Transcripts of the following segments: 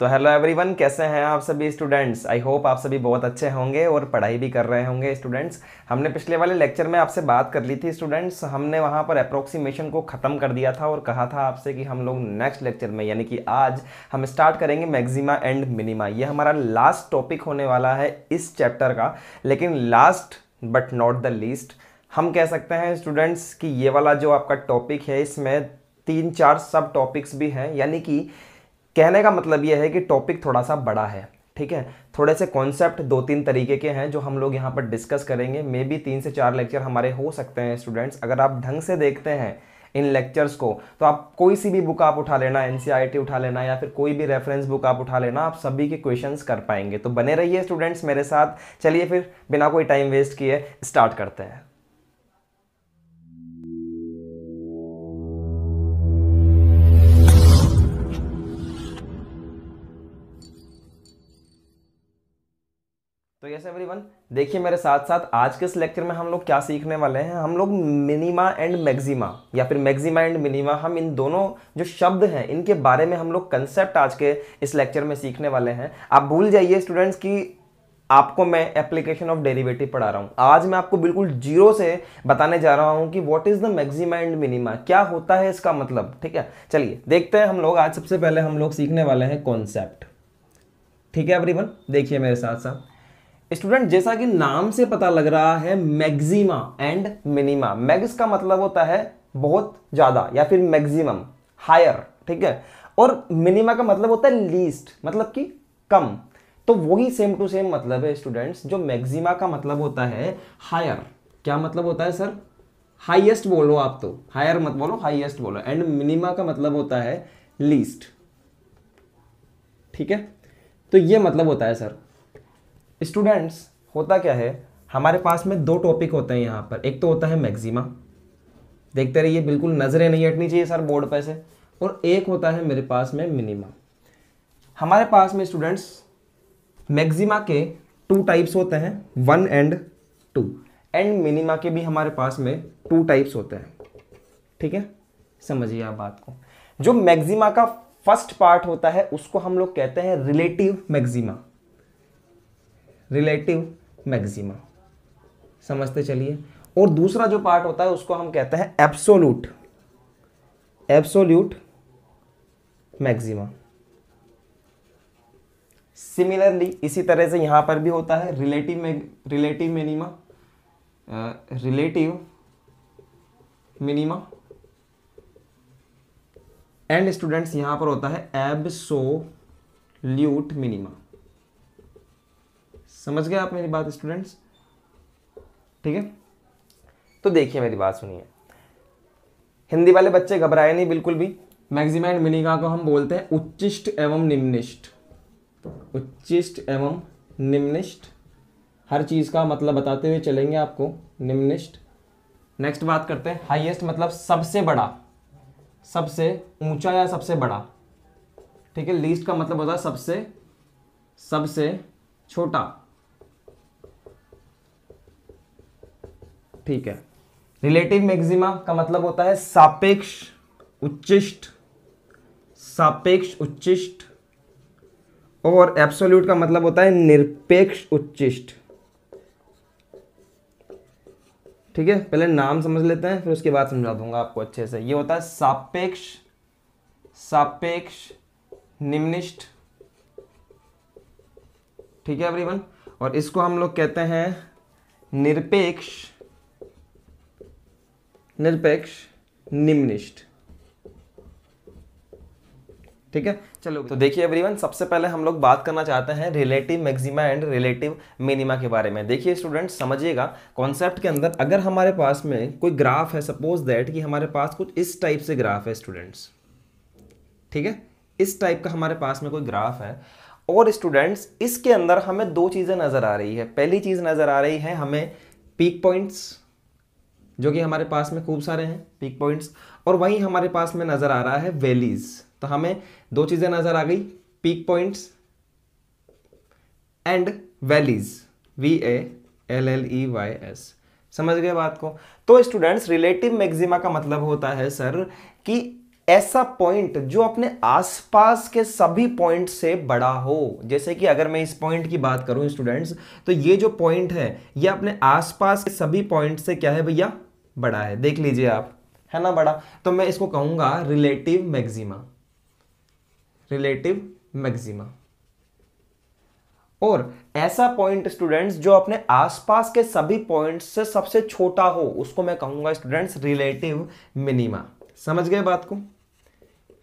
तो hello everyone कैसे हैं आप सभी स्टूडेंट्स आई होप आप सभी बहुत अच्छे होंगे और पढ़ाई भी कर रहे होंगे स्टूडेंट्स हमने पिछले वाले लेक्चर में आपसे बात कर ली थी स्टूडेंट्स हमने वहाँ पर अप्रोक्सीमेशन को ख़त्म कर दिया था और कहा था आपसे कि हम लोग नेक्स्ट लेक्चर में, यानी कि आज हम स्टार्ट करेंगे मैक्सिमा एंड मिनिमा ये हमारा लास्ट टॉपिक होने वाला है इस चैप्टर का, लेकिन last but not the least हम कह सकते हैं स्टूडेंट्स कि ये वाला जो आपका टॉपिक है, इसमें तीन चार सब टॉपिक्स भी हैं. यानी कि कहने का मतलब यह है कि टॉपिक थोड़ा सा बड़ा है, ठीक है? थोड़े से कॉन्सेप्ट दो तीन तरीके के हैं जो हम लोग यहाँ पर डिस्कस करेंगे। मे बी तीन से चार लेक्चर हमारे हो सकते हैं स्टूडेंट्स अगर आप ढंग से देखते हैं इन लेक्चर्स को तो आप कोई सी भी बुक आप उठा लेना एन उठा लेना या फिर कोई भी रेफरेंस बुक आप उठा लेना, आप सभी के क्वेश्चंस कर पाएँगे। तो बने रहिए स्टूडेंट्स मेरे साथ। चलिए फिर बिना कोई टाइम वेस्ट किए स्टार्ट करते हैं। यस एवरीवन देखिए मेरे साथ साथ आज के इस लेक्चर में हम लोग क्या सीखने वाले हैं? हम लोग मिनिमा एंड मैक्सिमा या फिर मैक्सिमा एंड मिनिमा हम इन दोनों जो शब्द हैं, इनके बारे में हम लोग कंसेप्ट आज के इस लेक्चर में सीखने वाले हैं। आप भूल जाइए स्टूडेंट्स कि आपको मैं एप्लीकेशन ऑफ़ डेरिवेटिव पढ़ा रहा हूँ। आज मैं आपको बिल्कुल ज़ीरो से बताने जा रहा हूँ कि what is the maxima and minima क्या होता है इसका मतलब? ठीक है? चलिए, देखते हैं हम लोग आज सबसे पहले हम लोग सीखने वाले हैं कॉन्सेप्ट ठीक है एवरीवन देखिए मेरे साथ साथ स्टूडेंट, जैसा कि नाम से पता लग रहा है, मैक्सिमा एंड मिनिमा। मैग्स का मतलब होता है बहुत ज़्यादा या फिर मैक्सिमम, हायर, ठीक है? और मिनिमा का मतलब होता है लीस्ट मतलब कि कम। तो वही सेम टू सेम मतलब है स्टूडेंट्स, जो मैक्सिमा का मतलब होता है हायर। क्या मतलब होता है, सर? हाईएस्ट बोलो आप तो। हायर मत बोलो, हाईएस्ट बोलो। एंड मिनिमा का मतलब होता है लीस्ट। ठीक है? तो ये मतलब होता है, सर। स्टूडेंट्स, होता क्या है? हमारे पास में दो टॉपिक होते हैं यहाँ पर। एक तो होता है मैक्सिमा देखते रहिए, बिल्कुल नज़रें नहीं हटनी चाहिए सर बोर्ड पे से। और एक होता है मेरे पास में मिनिमा हमारे पास में स्टूडेंट्स मैक्सिमा के टू टाइप्स होते हैं one and two and minima के भी हमारे पास में टू टाइप्स होते हैं। ठीक है? समझिए आप बात को। जो मैक्सिमा का फ़र्स्ट पार्ट होता है, उसको हम लोग कहते हैं रिलेटिव मैक्सिमा रिलेटिव मैक्सिमा समझते चलिए। और दूसरा जो पार्ट होता है, उसको हम कहते हैं एब्सोल्यूट एब्सोल्यूट मैक्सिमा सिमिलरली इसी तरह से यहाँ पर भी होता है relative relative minima relative minima and students यहाँ पर होता है एब्सोल्यूट मिनिमा समझ गए आप मेरी बात स्टूडेंट्स ठीक है? तो देखिए मेरी बात सुनिए। हिंदी वाले बच्चे घबराए नहीं बिल्कुल भी। मैक्सिमा एंड मिनिमा को हम बोलते हैं उच्चिष्ट एवं निम्निष्ट। उच्चिष्ट एवं निम्निष्ट। हर चीज़ का मतलब बताते हुए चलेंगे आपको। निम्निष्ट। नेक्स्ट बात करते हैं। हाईएस्ट मतलब सबसे बड़ा। सबसे ऊँचा या सबसे बड़ा। ठीक है? लीस्ट का मतलब होता है सबसे सबसे छोटा। ठीक है। रिलेटिव मैक्सिमा का मतलब होता है सापेक्ष उच्चिष्ट सापेक्ष उच्चिष्ट, और एब्सोल्यूट का मतलब होता है निरपेक्ष उच्चिष्ट। ठीक है, पहले नाम समझ लेते हैं, फिर उसके बाद समझा दूँगा आपको अच्छे से। ये होता है सापेक्ष सापेक्ष निम्निष्ठ ठीक है एवरीवन और इसको हम लोग कहते हैं निरपेक्ष निरपेक्ष निम्निष्ठ ठीक है? चलो। तो देखिए एवरीवन सबसे पहले हम लोग बात करना चाहते हैं relative maxima and relative minima के बारे में। देखिए स्टूडेंट समझिएगा कॉन्सेप्ट के अंदर अगर हमारे पास में कोई ग्राफ है सपोज़ दैट कि हमारे पास कुछ इस टाइप से ग्राफ है स्टूडेंट्स ठीक है? इस टाइप का हमारे पास में कोई ग्राफ है। और स्टूडेंट्स इसके अंदर हमें दो चीज़ें नज़र आ रही है। पहली चीज़ नज़र आ रही है हमें पीक पॉइंट्स जो कि हमारे पास में खूब सारे हैं पीक पॉइंट्स और वहीं हमारे पास में नज़र आ रहा है वैलीज तो हमें दो चीज़ें नज़र आ गई peak points and valleys V A L L E Y S समझ गए बात को? तो स्टूडेंट्स रिलेटिव मैक्सिमा का मतलब होता है सर कि ऐसा पॉइंट जो अपने आसपास के सभी पॉइंट से बड़ा हो। जैसे कि अगर मैं इस पॉइंट की बात करूँ स्टूडेंट्स तो ये जो पॉइंट है, ये अपने आसपास के सभी पॉइंट से क्या है भैया? बड़ा है, देख लीजिए आप, है ना बड़ा? तो मैं इसको कहूँगा रिलेटिव मैक्सिमा रिलेटिव मैक्सिमा और ऐसा पॉइंट स्टूडेंट्स जो अपने आसपास के सभी पॉइंट्स से सबसे छोटा हो, उसको मैं कहूँगा स्टूडेंट्स रिलेटिव मिनिमा समझ गए बात को?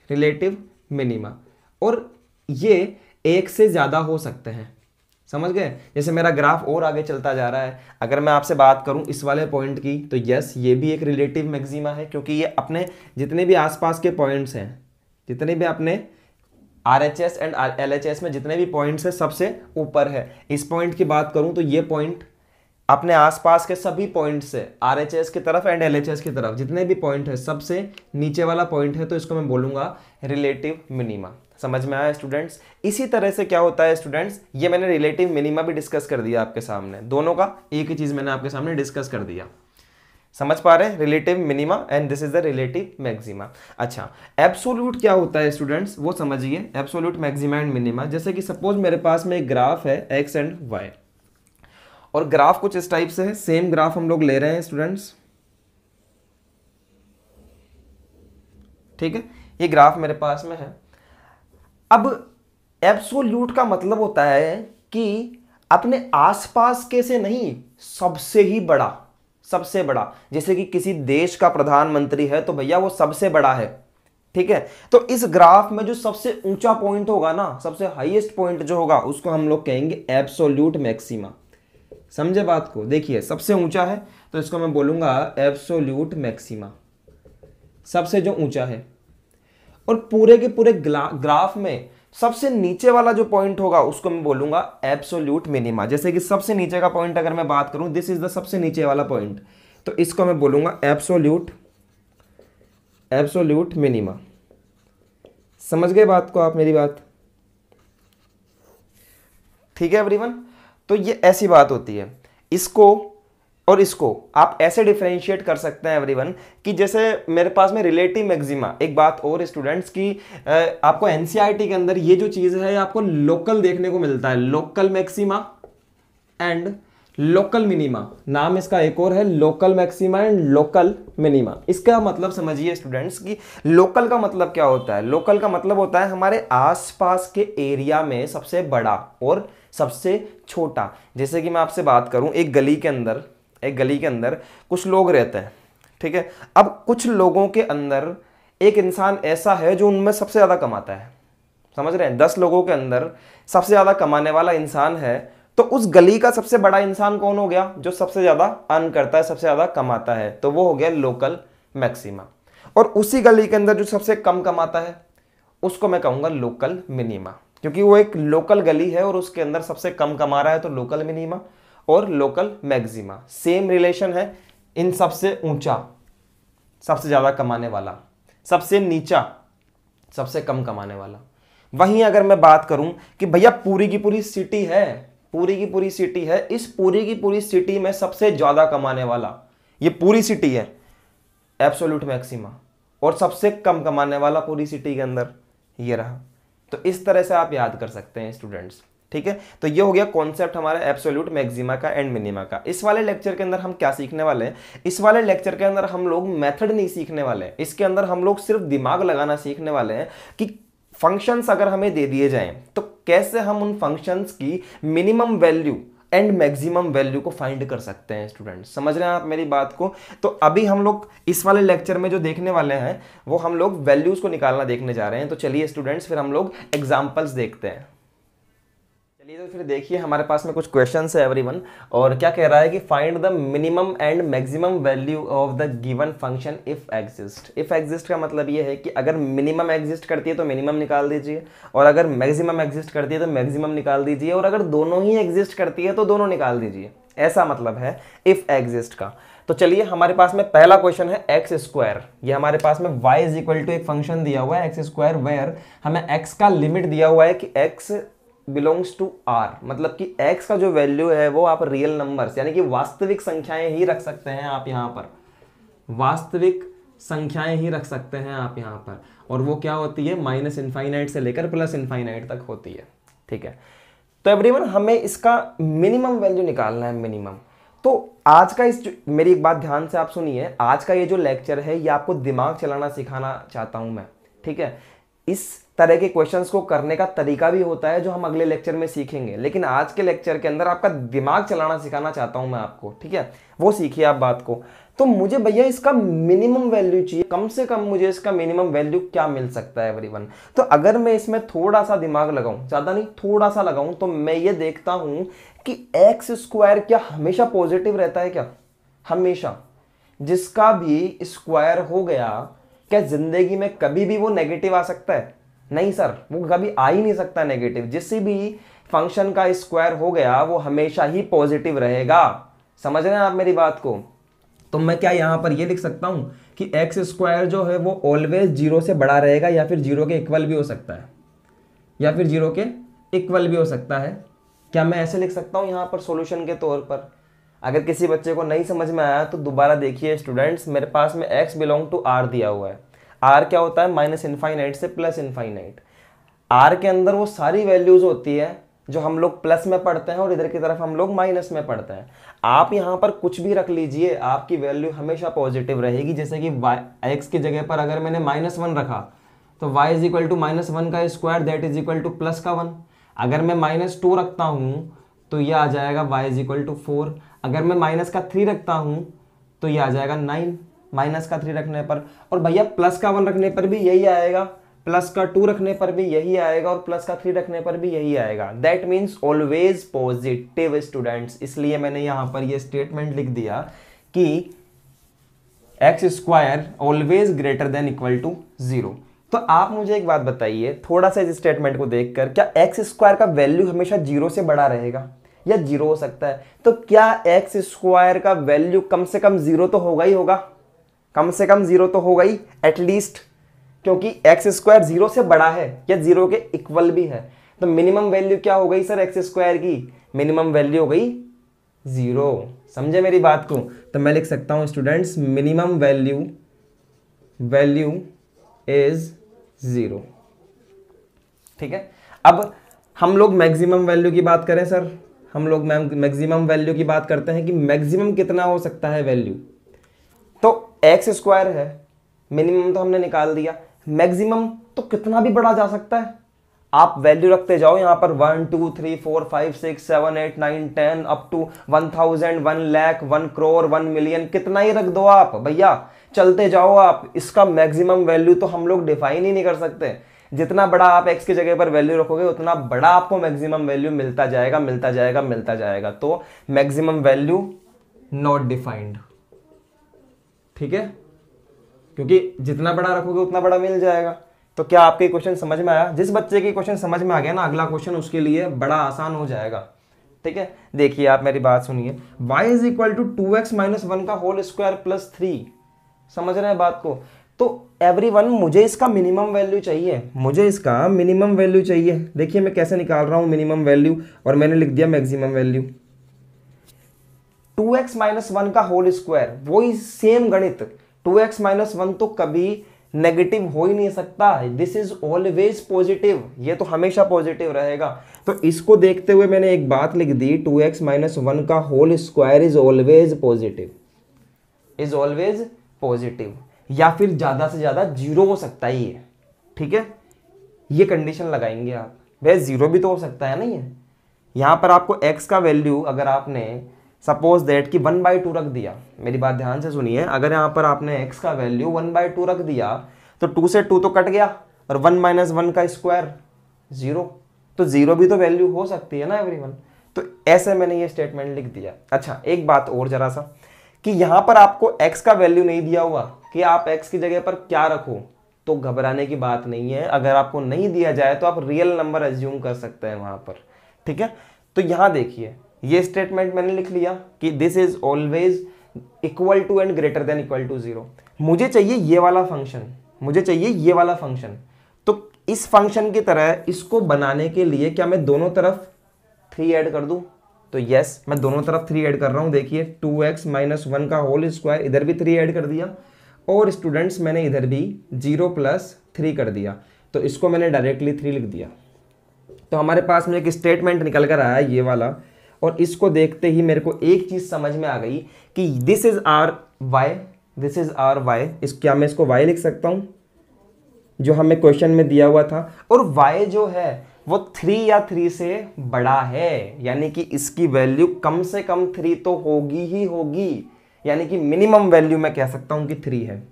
रिलेटिव मिनिमा और ये एक से ज़्यादा हो सकते हैं। समझ गए? जैसे मेरा ग्राफ और आगे चलता जा रहा है। अगर मैं आपसे बात करूँ इस वाले पॉइंट की तो यस ये भी एक रिलेटिव मैक्सिमा है, क्योंकि ये अपने जितने भी आसपास के पॉइंट्स हैं, जितने भी अपने R H S and L H S में जितने भी पॉइंट्स हैं, सबसे ऊपर है। इस पॉइंट की बात करूँ तो ये पॉइंट अपने आसपास के सभी पॉइंट से आर एच एस की तरफ़ एंड एल एच एस की तरफ़, जितने भी पॉइंट है, सबसे नीचे वाला पॉइंट है तो इसको मैं बोलूँगा रिलेटिव मिनिमा समझ में आया स्टूडेंट्स इसी तरह से क्या होता है स्टूडेंट्स ये मैंने रिलेटिव मिनिमा भी डिस्कस कर दिया आपके सामने. दोनों का एक ही चीज़ मैंने आपके सामने डिस्कस कर दिया. समझ पा रहे? हैं relative minima and this is the relative maxima अच्छा एब्सोल्यूट क्या होता है स्टूडेंट्स वो समझिए एब्सोल्यूट मैक्सिमा एंड मिनिमा जैसे कि सपोज़ मेरे पास में एक ग्राफ है एक्स एंड वाई और ग्राफ कुछ इस टाइप से है। सेम ग्राफ हम लोग ले रहे हैं स्टूडेंट्स ठीक है? ये ग्राफ मेरे पास में है। अब एब्सोल्यूट का मतलब होता है कि अपने आसपास के से नहीं, सबसे ही बड़ा, सबसे बड़ा। जैसे कि किसी देश का प्रधानमंत्री है तो भैया वो सबसे बड़ा है। ठीक है? तो इस ग्राफ में जो सबसे ऊँचा पॉइंट होगा ना, सबसे हाईएस्ट पॉइंट जो होगा, उसको हम लोग कहेंगे एब्सोल्यूट मैक्सिमा समझे बात को। देखिए, सबसे ऊँचा है तो इसको मैं बोलूँगा एब्सोल्यूट मैक्सिमा सबसे जो ऊँचा है, और पूरे के पूरे ग्राफ में सबसे नीचे वाला जो पॉइंट होगा, उसको मैं बोलूँगा एब्सोल्यूट मिनिमा जैसे कि सबसे नीचे का पॉइंट अगर मैं बात करूँ दिस इज़ द सबसे नीचे वाला पॉइंट तो इसको मैं बोलूँगा एब्सोल्यूट एब्सोल्यूट मिनिमा समझ गए बात को आप मेरी बात? ठीक है एवरीवन तो ये ऐसी बात होती है। इसको और इसको आप ऐसे डिफ्रेंशिएट कर सकते हैं एवरीवन कि जैसे मेरे पास में रिलेटिव मैक्सिमा एक बात और स्टूडेंट्स की आपको एनसीईआरटी के अंदर ये जो चीज़ है, आपको लोकल देखने को मिलता है। Local maxima and local minima नाम इसका एक और है local maxima and local minima इसका मतलब समझिए स्टूडेंट्स कि लोकल का मतलब क्या होता है? लोकल का मतलब होता है हमारे आसपास के एरिया में सबसे बड़ा और सबसे छोटा। जैसे कि मैं आपसे बात करूँ, एक गली के अंदर, एक गली के अंदर कुछ लोग रहते हैं, ठीक है? अब कुछ लोगों के अंदर एक इंसान ऐसा है जो उनमें सबसे ज़्यादा कमाता है। समझ रहे हैं? दस लोगों के अंदर सबसे ज़्यादा कमाने वाला इंसान है तो उस गली का सबसे बड़ा इंसान कौन हो गया? जो सबसे ज़्यादा अर्न करता है, सबसे ज़्यादा कमाता है। तो वो हो गया लोकल मैक्सिमा और उसी गली के अंदर जो सबसे कम कमाता है, उसको मैं कहूँगा लोकल मिनिमा क्योंकि वो एक लोकल गली है और उसके अंदर सबसे कम कमा रहा है तो लोकल मिनिमा और लोकल मैक्सिमा सेम रिलेशन है इन सबसे ऊँचा, सबसे ज़्यादा कमाने वाला, सबसे नीचा, सबसे कम कमाने वाला। वहीं अगर मैं बात करूँ कि भैया पूरी की पूरी सिटी है, पूरी की पूरी सिटी है, इस पूरी की पूरी सिटी में सबसे ज़्यादा कमाने वाला, ये पूरी सिटी है एब्सोल्यूट मैक्सिमा और सबसे कम कमाने वाला पूरी सिटी के अंदर ये रहा। तो इस तरह से आप याद कर सकते हैं स्टूडेंट्स ठीक है? तो ये हो गया कॉन्सेप्ट हमारा एब्सोल्यूट मैक्सिमा का एंड मिनिमा का। इस वाले लेक्चर के अंदर हम क्या सीखने वाले हैं? इस वाले लेक्चर के अंदर हम लोग मेथड नहीं सीखने वाले हैं। इसके अंदर हम लोग सिर्फ़ दिमाग लगाना सीखने वाले हैं कि फ़ंक्शंस अगर हमें दे दिए जाएँ तो कैसे हम उन फ़ंक्शंस की minimum value and maximum value को फाइंड कर सकते हैं स्टूडेंट समझ रहे हैं आप मेरी बात को? तो अभी हम लोग इस वाले लेक्चर में जो देखने वाले हैं, वो हम लोग वैल्यूज़ को निकालना देखने जा रहे हैं। तो चलिए स्टूडेंट्स फिर हम लोग एग्जाम्पल्स देखते हैं। चलिए तो फिर देखिए, हमारे पास में कुछ क्वेश्चन है एवरीवन और क्या कह रहा है कि find the minimum and maximum value of the given function if exist if exist का मतलब ये है कि अगर मिनिमम एग्जिस्ट करती है तो मिनिमम निकाल दीजिए, और अगर मैक्सिमम एग्जिस्ट करती है तो मैक्सिमम निकाल दीजिए, और अगर दोनों ही एग्जिस्ट करती है तो दोनों निकाल दीजिए। ऐसा मतलब है इफ़ एग्जिस्ट का। तो चलिए, हमारे पास में पहला क्वेश्चन है एक्स स्क्वायर ये हमारे पास में y इज़ इक्वल टू एक फ़ंक्शन दिया हुआ है एक्स स्क्वायर वेयर हमें x का लिमिट दिया हुआ है कि x बिलोंग्स टू आर मतलब कि x का जो वैल्यू है, वो आप रियल नंबर्स यानी कि वास्तविक संख्याएँ ही रख सकते हैं आप यहाँ पर। वास्तविक संख्याएँ ही रख सकते हैं आप यहाँ पर। और वो क्या होती है? माइनस इन्फाइनाइट से लेकर प्लस इन्फाइनाइट तक होती है। ठीक है? तो एवरीवन हमें इसका मिनिमम वैल्यू निकालना है मिनिमम तो आज का इस मेरी एक बात ध्यान से आप सुनिए। आज का ये जो लेक्चर है, ये आपको दिमाग चलाना सिखाना चाहता हूँ मैं। ठीक है? इस तरह के क्वेश्चंस को करने का तरीका भी होता है जो हम अगले लेक्चर में सीखेंगे। लेकिन आज के लेक्चर के अंदर आपका दिमाग चलाना सिखाना चाहता हूँ मैं आपको, ठीक है? वो सीखिए आप बात को। तो मुझे भैया इसका मिनिमम वैल्यू चाहिए। कम से कम मुझे इसका मिनिमम वैल्यू क्या मिल सकता है एवरीवन तो अगर मैं इसमें थोड़ा सा दिमाग लगाऊँ, ज़्यादा नहीं थोड़ा सा लगाऊँ तो मैं ये देखता हूँ कि एक्स स्क्वायर क्या हमेशा पॉजिटिव रहता है क्या? हमेशा। जिसका भी स्क्वायर हो गया, क्या ज़िंदगी में कभी भी वो नेगेटिव आ सकता है? नहीं, सर, वो कभी आ ही नहीं सकता नेगेटिव जिस भी फ़ंक्शन का स्क्वायर हो गया, वो हमेशा ही पॉजिटिव रहेगा। समझ रहे हैं आप मेरी बात को? तो मैं क्या यहाँ पर ये लिख सकता हूँ कि एक्स स्क्वायर जो है, वो ऑलवेज ज़ीरो से बड़ा रहेगा या फिर ज़ीरो के इक्वल भी हो सकता है? या फिर ज़ीरो के इक्वल भी हो सकता है? क्या मैं ऐसे लिख सकता हूँ यहाँ पर सॉल्यूशन के तौर पर? अगर किसी बच्चे को नहीं समझ में आया तो दोबारा देखिए स्टूडेंट्स मेरे पास में एक्स बिलोंग टू आर दिया हुआ है। आर क्या होता है? माइनस इनफाइनाइट से प्लस इनफाइनाइट आर के अंदर वो सारी वैल्यूज़ होती है जो हम लोग प्लस में पढ़ते हैं और इधर की तरफ़ हम लोग माइनस में पढ़ते हैं। आप यहाँ पर कुछ भी रख लीजिए, आपकी वैल्यू हमेशा पॉजिटिव रहेगी। जैसे कि वाई एक्स की जगह पर अगर मैंने माइनस वन रखा तो Y is equal to minus one का square that is equal to plus का वन अगर मैं माइनस टू रखता हूँ तो ये आ जाएगा Y is equal to four अगर मैं माइनस का थ्री रखता हूँ तो ये आ जाएगा नाइन माइनस का थ्री रखने पर। और भैया प्लस का वन रखने पर भी यही आएगा। प्लस का टू रखने पर भी यही आएगा और प्लस का थ्री रखने पर भी यही आएगा। That means always positive students इसलिए मैंने यहाँ पर ये स्टेटमेंट लिख दिया कि X square always greater than equal to zero तो आप मुझे एक बात बताइए, थोड़ा सा इस स्टेटमेंट को देखकर, क्या एक्स स्क्वायर का वैल्यू हमेशा ज़ीरो से बड़ा रहेगा? या ज़ीरो हो सकता है? तो क्या एक्स स्क्वायर का वैल्यू कम से कम ज़ीरो तो होगा ही होगा? कम से कम ज़ीरो तो होगा ही एटलीस्ट क्योंकि एक्स स्क्वायर ज़ीरो से बड़ा है, या ज़ीरो के इक्वल भी है। तो मिनिमम वैल्यू क्या हो गई सर एक्स स्क्वायर की? मिनिमम वैल्यू हो गई ज़ीरो। समझे मेरी बात को? तो मैं लिख सकता हूँ students minimum value value is zero. ठीक है? अब हम लोग मैक्सिमम वैल्यू की बात करें सर हम लोग मैक्सिमम वैल्यू की बात करते हैं कि मैक्सिमम कितना हो सकता है वैल्यू तो एक्स स्क्वायर है। मिनिमम तो हमने निकाल दिया। मैक्सिमम तो कितना भी बढ़ा जा सकता है। आप वैल्यू रखते जाओ यहाँ पर। One two three four five six seven eight nine ten up to one thousand one lakh one crore one million कितना ही रख दो आप, भैया। चलते जाओ आप। इसका मैक्सिमम वैल्यू तो हम लोग डिफाइन ही नहीं कर सकते। जितना बड़ा आप एक्स की जगह पर वैल्यू रखोगे, उतना बड़ा आपको मैक्सिमम वैल्यू मिलता जाएगा मिलता जाएगा मिलता जाएगा। तो मैक्सिमम वैल्यू नॉट डिफाइंड ठीक है? क्योंकि जितना बड़ा रखोगे, उतना बड़ा मिल जाएगा। तो क्या आपके क्वेश्चन समझ में आया? जिस बच्चे की क्वेश्चन समझ में आ गया ना, अगला क्वेश्चन उसके लिए बड़ा आसान हो जाएगा। ठीक है? देखिए आप मेरी बात सुनिए। Y is equal to two X minus one का होल स्क्वायर प्लस थ्री समझ रहे हैं बात को? तो एवरी वन मुझे इसका मिनिमम वैल्यू चाहिए। मुझे इसका मिनिमम वैल्यू चाहिए। देखिए मैं कैसे निकाल रहा हूँ मिनिमम वैल्यू और मैंने लिख दिया maximum value two X minus one का होल स्क्वायर, वही सेम गणित। टू एक्स माइनस वन तो कभी नेगेटिव हो ही नहीं सकता। दिस इज़ ऑलवेज पॉजिटिव ये तो हमेशा पॉजिटिव रहेगा। तो इसको देखते हुए मैंने एक बात लिख दी, टू एक्स माइनस वन का whole square is always positive is always positive या फिर ज़्यादा से ज़्यादा ज़ीरो हो सकता ही है ठीक है? ये कंडीशन लगाएँगे आप। भैया ज़ीरो भी तो हो सकता है ना ये। यहाँ पर आपको एक्स का वैल्यू अगर आपने सपोज़ दैट कि वन बाई टू रख दिया। मेरी बात ध्यान से सुनिए। अगर यहाँ पर आपने एक्स का वैल्यू वन बाई टू रख दिया तो टू से टू तो कट गया और वन माइनस वन का स्क्वायर ज़ीरो। तो ज़ीरो भी तो वैल्यू हो सकती है ना एवरीवन तो ऐसे मैंने ये स्टेटमेंट लिख दिया। अच्छा एक बात और जरा सा कि यहाँ पर आपको x का वैल्यू नहीं दिया हुआ कि आप x की जगह पर क्या रखो तो घबराने की बात नहीं है। अगर आपको नहीं दिया जाए तो आप रियल नंबर एज्यूम कर सकते हैं वहाँ पर। ठीक है? तो यहाँ देखिए ये स्टेटमेंट मैंने लिख लिया कि this is always equal to and greater than equal to zero मुझे चाहिए ये वाला फ़ंक्शन मुझे चाहिए ये वाला फ़ंक्शन तो इस फ़ंक्शन की तरह इसको बनाने के लिए क्या मैं दोनों तरफ़ थ्री ऐड कर दूँ? तो यस मैं दोनों तरफ़ थ्री ऐड कर रहा हूँ। देखिए टू एक्स माइनस वन का होल स्क्वायर इधर भी थ्री ऐड कर दिया। और स्टूडेंट्स मैंने इधर भी ज़ीरो प्लस थ्री कर दिया। तो इसको मैंने डायरेक्टली थ्री लिख दिया। तो हमारे पास में एक स्टेटमेंट निकल कर आया, ये वाला। और इसको देखते ही मेरे को एक चीज़ समझ में आ गई कि this is R Y this is R Y इस, क्या मैं इसको वाई लिख सकता हूँ? जो हमें क्वेश्चन में दिया हुआ था। और वाई जो है, वो थ्री या थ्री से बड़ा है। यानी कि इसकी वैल्यू कम से कम थ्री तो होगी ही होगी। यानी कि मिनिमम वैल्यू मैं कह सकता हूँ कि थ्री है।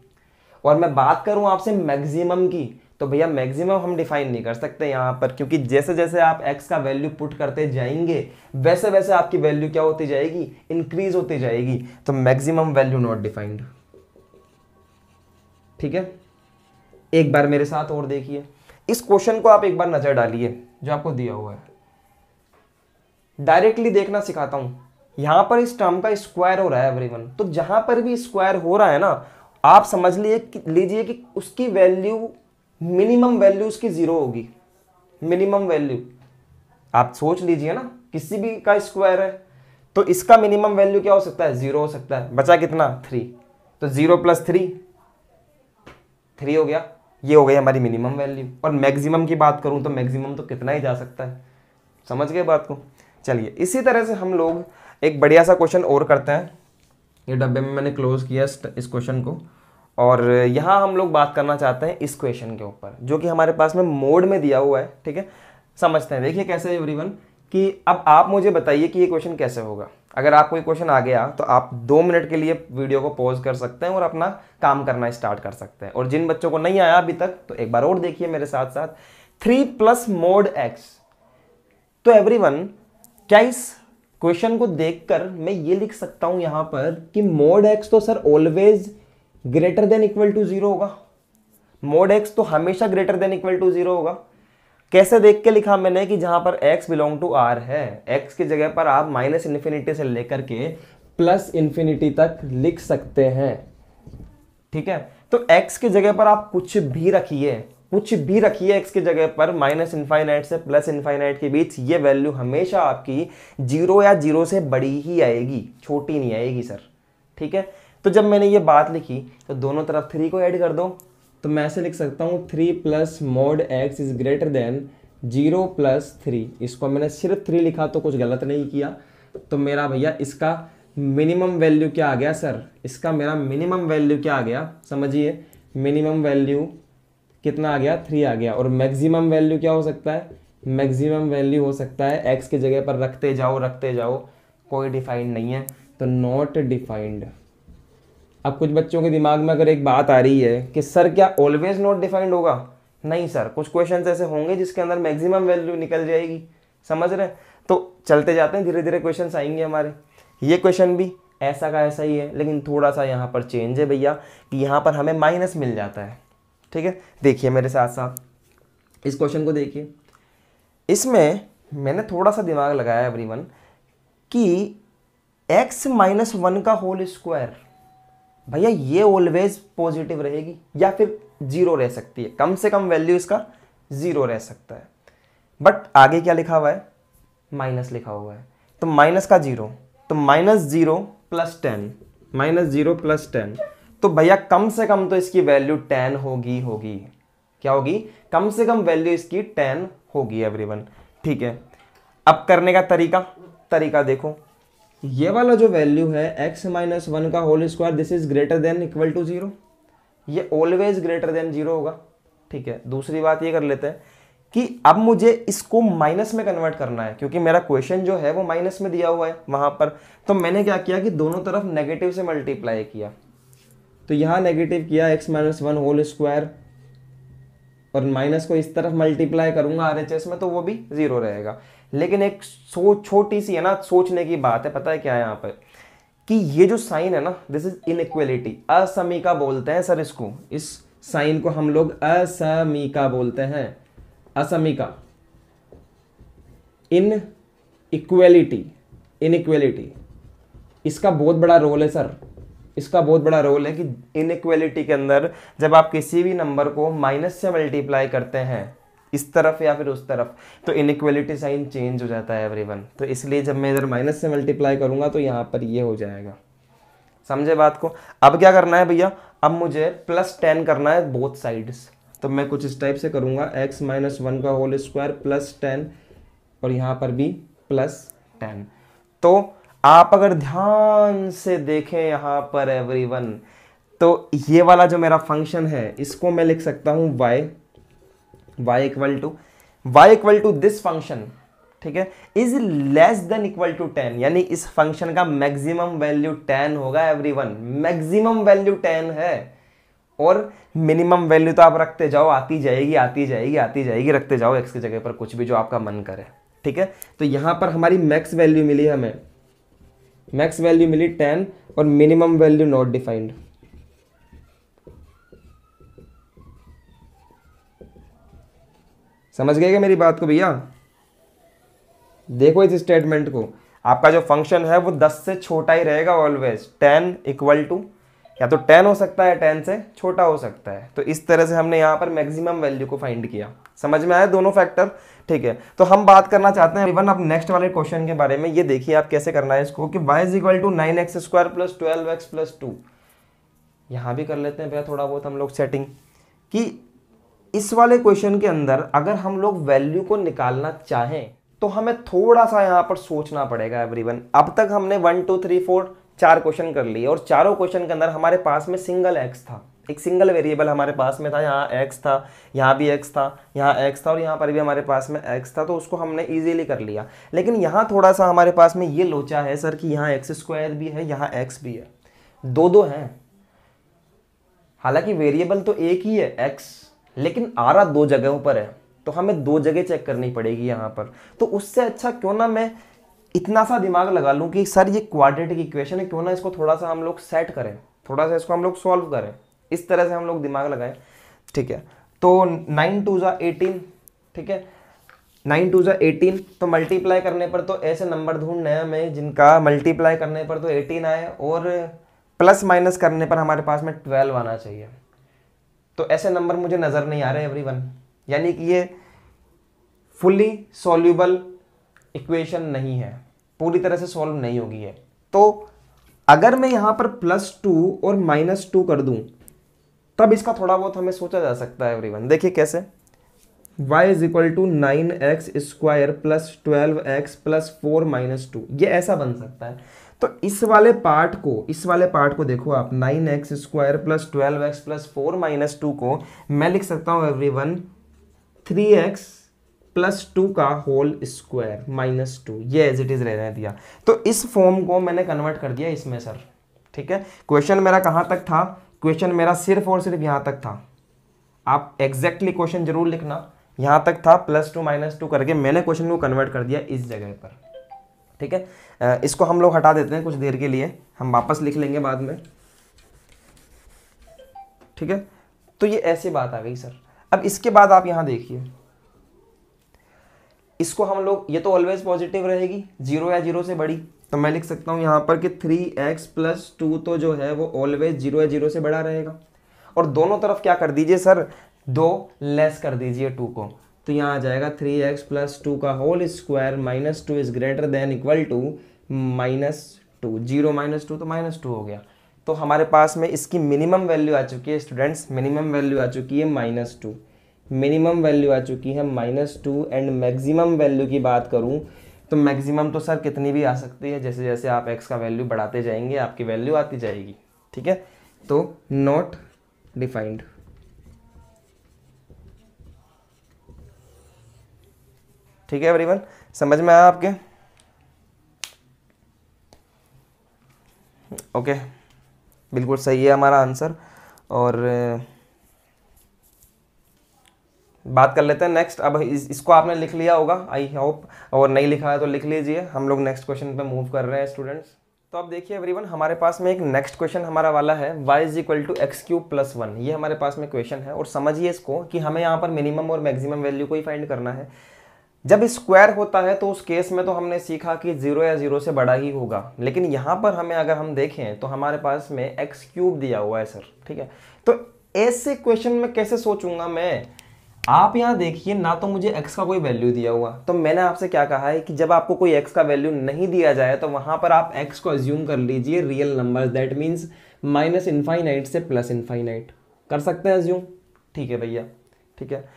और मैं बात करूँ आपसे मैक्सिमम की तो भैया मैक्सिमम हम डिफाइन नहीं कर सकते यहाँ पर, क्योंकि जैसे जैसे आप x का वैल्यू पुट करते जाएँगे वैसे वैसे आपकी वैल्यू क्या होती जाएगी? इंक्रीज होती जाएगी। तो मैक्सिमम वैल्यू नॉट डिफाइंड ठीक है? एक बार मेरे साथ और देखिए। इस क्वेश्चन को आप एक बार नज़र डालिए, जो आपको दिया हुआ है। डायरेक्टली देखना सिखाता हूँ। यहाँ पर इस टर्म का स्क्वायर हो रहा है एवरीवन तो जहाँ पर भी स्क्वायर हो रहा है ना, आप समझ लीजिए कि उसकी वैल्यू मिनिमम वैल्यू उसकी ज़ीरो होगी। Minimum value. आप सोच लीजिए ना, किसी भी का स्क्वायर है तो इसका मिनिमम वैल्यू क्या हो सकता है? ज़ीरो हो सकता है। बचा कितना? थ्री। तो ज़ीरो प्लस थ्री। थ्री हो गया। ये हो गई हमारी मिनिमम वैल्यू। और मैक्सिमम की बात करूँ तो मैक्सिमम तो कितना ही जा सकता है। समझ गए बात को? चलिए, इसी तरह से हम लोग एक बढ़िया सा क्वेश्चन और करते हैं। ये डब्बे में मैंने क्लोज किया इस क्वेश्चन को। और यहाँ हम लोग बात करना चाहते हैं इस क्वेश्चन के ऊपर, जो कि हमारे पास में मोड में दिया हुआ है, ठीक है? समझते हैं। देखिए कैसे एवरीवन कि अब आप मुझे बताइए कि ये क्वेश्चन कैसे होगा। अगर आपको ये क्वेश्चन आ गया तो आप दो मिनट के लिए वीडियो को पॉज कर सकते हैं और अपना काम करना स्टार्ट कर सकते हैं। और जिन बच्चों को नहीं आया अभी तक तो एक बार और देखिए मेरे साथ साथ थ्री प्लस मोड एक्स तो एवरीवन क्या इस क्वेश्चन को देखकर मैं ये लिख सकता हूँ यहाँ पर कि मोड एक्स तो sir always greater than equal to zero होगा। मोड एक्स तो हमेशा greater than equal to zero होगा। कैसे देख के लिखा मैंने कि जहाँ पर x बिलोंग टू r है, x की जगह पर आप माइनस इन्फिनिटी से लेकर के प्लस इन्फिनिटी तक लिख सकते हैं। ठीक है? तो x की जगह पर आप कुछ भी रखिए, कुछ भी रखिए x की जगह पर माइनस इन्फाइनाइट से प्लस इन्फाइनाइट के बीच, ये वैल्यू हमेशा आपकी ज़ीरो या ज़ीरो से बड़ी ही आएगी, छोटी नहीं आएगी सर ठीक है? तो जब मैंने ये बात लिखी तो दोनों तरफ़ थ्री को ऐड कर दो। तो मैं ऐसे लिख सकता हूँ three plus mod X is greater than zero plus three इसको मैंने सिर्फ़ थ्री लिखा तो कुछ गलत नहीं किया। तो मेरा भैया, इसका मिनिमम वैल्यू क्या आ गया सर इसका मेरा मिनिमम वैल्यू क्या आ गया? समझिए मिनिमम वैल्यू कितना आ गया? थ्री आ गया। और मैक्सिमम वैल्यू क्या हो सकता है? मैक्सिमम वैल्यू हो सकता है एक्स की जगह पर रखते जाओ रखते जाओ। कोई डिफाइंड नहीं है। तो नॉट डिफाइंड अब कुछ बच्चों के दिमाग में अगर एक बात आ रही है कि सर क्या ऑलवेज नॉट डिफाइंड होगा? नहीं, सर। कुछ क्वेश्चन ऐसे होंगे जिसके अंदर मैक्सिमम वैल्यू निकल जाएगी। समझ रहे तो चलते जाते हैं धीरे धीरे क्वेश्चन आएँगे हमारे। ये क्वेश्चन भी ऐसा का ऐसा ही है, लेकिन थोड़ा सा यहाँ पर चेंज है भैया, कि यहाँ पर हमें माइनस मिल जाता है। ठीक है? देखिए मेरे साथ साथ इस क्वेश्चन को देखिए। इसमें मैंने थोड़ा सा दिमाग लगाया एवरीवन कि x माइनस वन का होल स्क्वायर भैया, ये ऑलवेज पॉजिटिव रहेगी या फिर ज़ीरो रह सकती है। कम से कम वैल्यू इसका ज़ीरो रह सकता है। बट आगे क्या लिखा हुआ है? माइनस लिखा हुआ है। तो माइनस का ज़ीरो तो minus zero plus ten minus zero plus ten तो भैया, कम से कम तो इसकी वैल्यू टेन होगी होगी। क्या होगी? कम से कम वैल्यू इसकी टेन होगी एवरीवन ठीक है। अब करने का तरीका तरीका देखो। ये वाला जो वैल्यू है एक्स माइनस वन का whole square this is greater than equal to zero ये ऑलवेज ग्रेटर देन ज़ीरो होगा, ठीक है? दूसरी बात ये कर लेते हैं कि अब मुझे इसको माइनस में कन्वर्ट करना है, क्योंकि मेरा क्वेश्चन जो है वो माइनस में दिया हुआ है वहाँ पर। तो मैंने क्या किया कि दोनों तरफ़ नेगेटिव से मल्टीप्लाई किया। तो यहाँ नेगेटिव किया X minus one whole square और माइनस को इस तरफ़ मल्टीप्लाई करूँगा आर में तो वो भी ज़ीरो रहेगा। लेकिन एक सोच, छोटी सी है ना, सोचने की बात है, पता है क्या है यहाँ पर? कि ये जो साइन है ना दिस इज़ इनइक्वेलिटी असमीका बोलते हैं सर इसको। इस साइन को हम लोग असमीका बोलते हैं। असमीका। इन इक्वेलिटी इनइक्वेलिटी इसका बहुत बड़ा रोल है सर। इसका बहुत बड़ा रोल है कि इनइक्वेलिटी के अंदर जब आप किसी भी नंबर को माइनस से मल्टीप्लाई करते हैं इस तरफ़ या फिर उस तरफ़ तो इनइक्वलिटी साइन चेंज हो जाता है एवरीवन तो इसलिए जब मैं इधर माइनस से मल्टीप्लाई करूँगा तो यहाँ पर ये हो जाएगा। समझे बात को? अब क्या करना है भैया? अब मुझे प्लस टेन करना है बोथ साइड्स तो मैं कुछ इस टाइप से करूँगा एक्स माइनस वन का होल स्क्वायर प्लस टेन और यहाँ पर भी प्लस टेन तो आप अगर ध्यान से देखें यहाँ पर एवरीवन तो ये वाला जो मेरा फ़ंक्शन है, इसको मैं लिख सकता हूँ y y equal to y equal to this function ठीक है? Is less than equal to ten यानी इस फ़ंक्शन का मैक्सिमम वैल्यू टेन होगा एवरीवन मैक्सिमम वैल्यू टेन है। और मिनिमम वैल्यू तो आप रखते जाओ, आती जाएगी आती जाएगी आती जाएगी, रखते जाओ एक्स की जगह पर, कुछ भी जो आपका मन करे। ठीक है? तो यहाँ पर हमारी मैक्स वैल्यू मिली हमें। मैक्स वैल्यू मिली टेन और मिनिमम वैल्यू नॉट डिफाइंड समझ गए क्या मेरी बात को भैया? देखो इस स्टेटमेंट को। आपका जो फ़ंक्शन है वो 10 से छोटा ही रहेगा ऑलवेज 10 इक्वल टू या तो 10 हो सकता है 10 से छोटा हो सकता है। तो इस तरह से हमने यहाँ पर मैक्सिमम वैल्यू को फाइंड किया। समझ में आया दोनों फैक्टर ठीक है। तो हम बात करना चाहते हैं इवन आप नेक्स्ट वाले क्वेश्चन के बारे में। ये देखिए आप कैसे करना है इसको कि y is equal to nine X square plus twelve X plus two यहाँ भी कर लेते हैं भैया थोड़ा बहुत हम लोग सेटिंग कि इस वाले क्वेश्चन के अंदर अगर हम लोग वैल्यू को निकालना चाहें तो हमें थोड़ा सा यहाँ पर सोचना पड़ेगा एवरीवन अब तक हमने वन टू थ्री फोर चार क्वेश्चन कर लिए और चारों क्वेश्चन के अंदर हमारे पास में सिंगल एक्स था। एक सिंगल वेरिएबल हमारे पास में था, यहाँ एक्स था, यहाँ भी एक्स था, यहाँ एक्स था और यहाँ पर भी हमारे पास में एक्स था तो उसको हमने इजीली कर लिया। लेकिन यहाँ थोड़ा सा हमारे पास में ये लोचा है सर कि यहाँ एक्स स्क्वायर भी है, यहाँ एक्स भी है। दो दो हैं। हालाँकि वेरिएबल तो एक ही है एक्स लेकिन आ रहा दो जगहों पर है तो हमें दो जगह चेक करनी पड़ेगी यहाँ पर। तो उससे अच्छा क्यों ना मैं इतना सा दिमाग लगा लूँ कि सर ये क्वाड्रेटिक इक्वेशन है, क्यों ना इसको थोड़ा सा हम लोग सेट करें, थोड़ा सा इसको हम लोग सॉल्व करें, इस तरह से हम लोग दिमाग लगाएँ, ठीक है? तो नाइन टू ज़ा एटीन ठीक है? नाइन टू ज़ा एटीन तो मल्टीप्लाई करने पर तो ऐसे नंबर ढूँढने हैं हमें, जिनका मल्टीप्लाई करने पर तो एटीन आए, और प्लस माइनस करने पर हमारे पास में ट्वेल्व आना चाहिए। तो ऐसे नंबर मुझे नज़र नहीं आ रहे एवरीवन यानी कि ये फुली सॉल्यूबल इक्वेशन नहीं है। पूरी तरह से सॉल्व नहीं होगी है तो अगर मैं यहाँ पर प्लस टू और माइनस टू कर दूँ, तब इसका थोड़ा बहुत हमें सोचा जा सकता है एवरीवन देखिए कैसे। y is equal to nine X square plus twelve X plus four minus two ये ऐसा बन सकता है। तो इस वाले पार्ट को, इस वाले पार्ट को देखो आप, nine x square plus twelve x plus four minus two को मैं लिख सकता हूँ every one three x plus two का होल स्क्वायर माइनस टू। ये एज इट इज़ रहने दिया। तो इस फॉर्म को मैंने कन्वर्ट कर दिया इसमें सर ठीक है? क्वेश्चन मेरा कहाँ तक था? क्वेश्चन मेरा सिर्फ़ और सिर्फ़ यहाँ तक था। आप एग्जैक्टली क्वेश्चन ज़रूर लिखना। यहाँ तक था प्लस टू माइनस टू करके मैंने क्वेश्चन को कन्वर्ट कर दिया इस जगह पर। ठीक है? इसको हम लोग हटा देते हैं कुछ देर के लिए। हम वापस लिख लेंगे बाद में। ठीक है? तो ये ऐसी बात आ गई, सर। अब इसके बाद आप यहाँ देखिए। इसको हम लोग, ये तो ऑलवेज पॉजिटिव रहेगी ज़ीरो या ज़ीरो से बड़ी। तो मैं लिख सकता हूँ यहाँ पर कि थ्री एक्स प्लस टू तो जो है वो ऑलवेज ज़ीरो या ज़ीरो से बड़ा रहेगा। और दोनों तरफ़ क्या कर दीजिए, सर? दो लेस कर दीजिए टू को। तो यहाँ आ जाएगा थ्री एक्स प्लस टू का whole square minus two is greater than equal to minus two zero minus two तो माइनस टू हो गया। तो हमारे पास में इसकी मिनिमम वैल्यू आ चुकी है स्टूडेंट्स मिनिमम वैल्यू आ चुकी है माइनस टू मिनिमम वैल्यू आ चुकी है minus two and maximum value की बात करूँ तो मैक्सिमम तो सर कितनी भी आ सकती है, जैसे जैसे आप एक्स का वैल्यू बढ़ाते जाएँगे, आपकी वैल्यू आती जाएगी। ठीक है? तो नॉट डिफाइंड ठीक है एवरीवन समझ में आया आपके? ओके बिल्कुल सही है हमारा आंसर और बात कर लेते हैं नेक्स्ट अब इस, इसको आपने लिख लिया होगा आई होप और नहीं लिखा है तो लिख लीजिए. हम लोग नेक्स्ट क्वेश्चन पे मूव कर रहे हैं स्टूडेंट्स तो अब देखिए एवरीवन हमारे पास में एक नेक्स्ट क्वेश्चन हमारा वाला है. Y is equal to x cube plus one ये हमारे पास में क्वेश्चन है और समझिए इसको कि हमें यहाँ पर मिनिमम और मैक्सिमम वैल्यू को ही फाइंड करना है. जब स्क्वायर होता है तो उस केस में तो हमने सीखा कि ज़ीरो या ज़ीरो से बड़ा ही होगा। लेकिन यहाँ पर हमें अगर हम देखें तो हमारे पास में एक्स क्यूब दिया हुआ है सर ठीक है? तो ऐसे क्वेश्चन में कैसे सोचूँगा मैं? आप यहाँ देखिए, ना तो मुझे x का कोई वैल्यू दिया हुआ। तो मैंने आपसे क्या कहा है कि जब आपको कोई x का वैल्यू नहीं दिया जाए तो वहाँ पर आप x को एज्यूम कर लीजिए real number that means minus infinite से प्लस इन्फाइनाइट कर सकते हैं एज्यूम ठीक है भैया, ठीक है?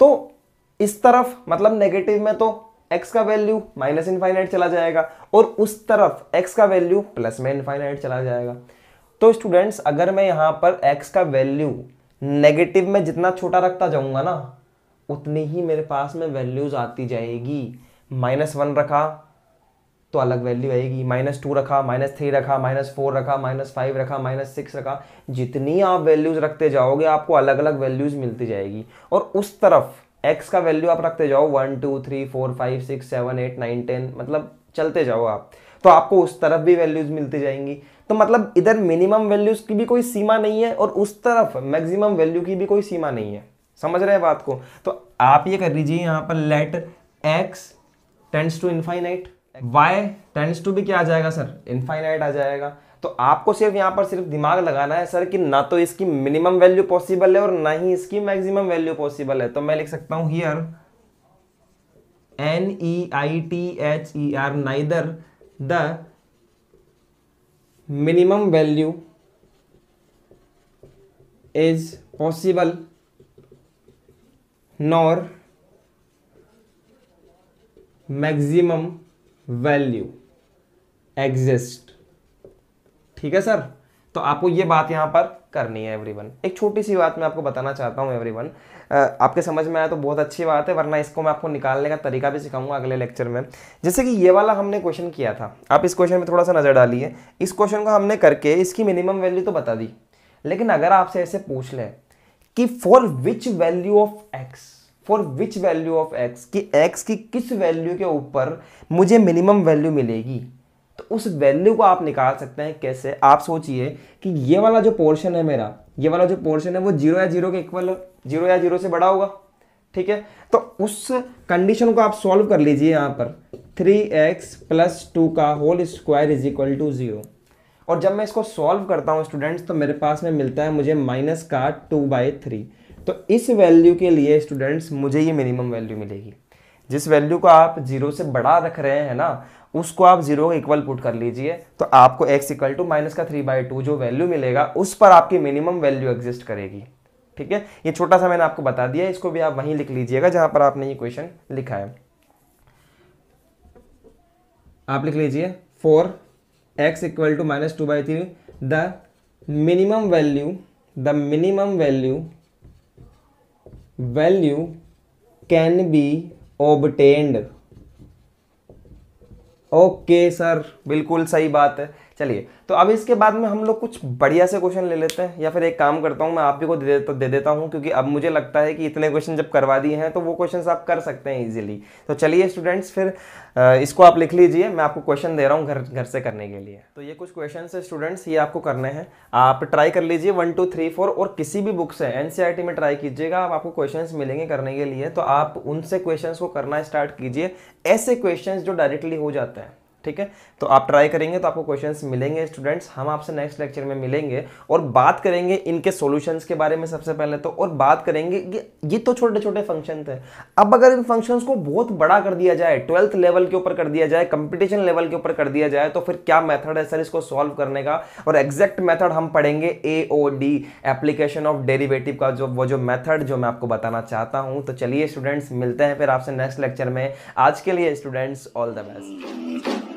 तो इस तरफ़ मतलब नेगेटिव में तो x का वैल्यू माइनस इनफाइनाइट चला जाएगा और उस तरफ़ x का वैल्यू प्लस में इनफाइनाइट चला जाएगा। तो स्टूडेंट्स अगर मैं यहाँ पर x का वैल्यू नेगेटिव में जितना छोटा रखता जाऊँगा ना, उतनी ही मेरे पास में वैल्यूज़ आती जाएगी। माइनस वन रखा तो अलग वैल्यू आएगी। माइनस टू रखा माइनस थ्री रखा माइनस फोर रखा माइनस फाइव रखा माइनस सिक्स रखा। जितनी आप वैल्यूज़ रखते जाओगे, आपको अलग अलग वैल्यूज़ मिलती जाएगी। और उस तरफ़ x का वैल्यू आप रखते जाओ one two three four five six seven eight nine ten मतलब चलते जाओ आप। तो आपको उस तरफ़ भी वैल्यूज़ मिलती जाएँगी। तो मतलब इधर मिनिमम वैल्यूज़ की भी कोई सीमा नहीं है और उस तरफ़ मैक्सिमम वैल्यू की भी कोई सीमा नहीं है। समझ रहे हैं बात को? तो आप ये कर लीजिए यहाँ पर let x tends to infinite y tends to भी क्या आ जाएगा सर इनफाइनाइट आ जाएगा। तो आपको सिर्फ़ यहाँ पर सिर्फ़ दिमाग लगाना है सर कि ना तो इसकी मिनिमम वैल्यू पॉसिबल है और ना ही इसकी मैक्सिमम वैल्यू पॉसिबल है। तो मैं लिख सकता हूँ here N E I T H E R neither the minimum value is possible nor maximum value exist ठीक है सर? तो आपको ये बात यहाँ पर करनी है एवरीवन एक छोटी सी बात मैं आपको बताना चाहता हूँ एवरीवन आपके समझ में आया तो बहुत अच्छी बात है, वरना इसको मैं आपको निकालने का तरीका भी सिखाऊँगा अगले लेक्चर में. जैसे कि ये वाला हमने क्वेश्चन किया था, आप इस क्वेश्चन में थोड़ा सा नज़र डालिए. इस क्वेश्चन को हमने करके इसकी मिनिमम वैल्यू तो बता दी. लेकिन अगर आपसे ऐसे पूछ लें कि for which value of x for which value of x कि एक्स की किस वैल्यू के ऊपर मुझे मिनिमम वैल्यू मिलेगी? तो उस वैल्यू को आप निकाल सकते हैं कैसे? आप सोचिए कि ये वाला जो पोर्शन है मेरा, ये वाला जो पोर्शन है वो ज़ीरो या ज़ीरो के इक्वल ज़ीरो या ज़ीरो से बड़ा होगा, ठीक है? तो उस कंडीशन को आप सॉल्व कर लीजिए यहाँ पर। थ्री एक्स प्लस टू का whole square is equal to zero और जब मैं इसको सॉल्व करता हूँ स्टूडेंट्स तो मेरे पास में मिलता है मुझे माइनस का टू बाई थ्री तो इस वैल्यू के लिए स्टूडेंट्स मुझे ये मिनिमम वैल्यू मिलेगी। जिस वैल्यू को आप ज़ीरो से बड़ा रख रहे हैं ना, उसको आप ज़ीरो इक्वल पुट कर लीजिए। तो आपको एक्स इक्वल टू माइनस का थ्री बाई टू जो वैल्यू मिलेगा, उस पर आपकी मिनिमम वैल्यू एग्जिस्ट करेगी। ठीक है? ये छोटा सा मैंने आपको बता दिया, इसको भी आप वहीं लिख लीजिएगा जहाँ पर आपने ये क्वेश्चन लिखा है। आप लिख लीजिए four x equal to minus two by three the minimum value the minimum value value can be obtained. Okay sir बिल्कुल सही बात है। चलिए तो अब इसके बाद में हम लोग कुछ बढ़िया से क्वेश्चन ले लेते हैं, या फिर एक काम करता हूँ, मैं आप ही को दे देता दे देता हूँ, क्योंकि अब मुझे लगता है कि इतने क्वेश्चन जब करवा दिए हैं तो वो क्वेश्चन आप कर सकते हैं ईजिली तो चलिए स्टूडेंट्स फिर इसको आप लिख लीजिए, मैं आपको क्वेश्चन दे रहा हूँ घर घर से करने के लिए। तो ये कुछ क्वेश्चन है स्टूडेंट्स ये आपको करने हैं। आप ट्राई कर लीजिए वन टू थ्री फोर और किसी भी बुक से एन में ट्राई कीजिएगा, आप आपको क्वेश्चन मिलेंगे करने के लिए तो आप उनसे क्वेश्चन को करना स्टार्ट कीजिए, ऐसे क्वेश्चन जो डायरेक्टली हो जाते हैं। ठीक है? तो आप ट्राई करेंगे तो आपको क्वेश्चंस मिलेंगे स्टूडेंट्स हम आपसे नेक्स्ट लेक्चर में मिलेंगे और बात करेंगे इनके सॉल्यूशंस के बारे में सबसे पहले तो और बात करेंगे ये तो छोटे छोटे फ़ंक्शन थे। अब अगर इन फ़ंक्शंस को बहुत बड़ा कर दिया जाए ट्वेल्थ लेवल के ऊपर कर दिया जाए कंपटीशन लेवल के ऊपर कर दिया जाए तो फिर क्या मैथड है सर इसको सॉल्व करने का? और एग्जैक्ट मैथड हम पढ़ेंगे A O D application of derivative का जो, वो जो मैथड जो मैं आपको बताना चाहता हूँ। तो चलिए स्टूडेंट्स मिलते हैं फिर आपसे नेक्स्ट लेक्चर में। आज के लिए स्टूडेंट्स ऑल द बेस्ट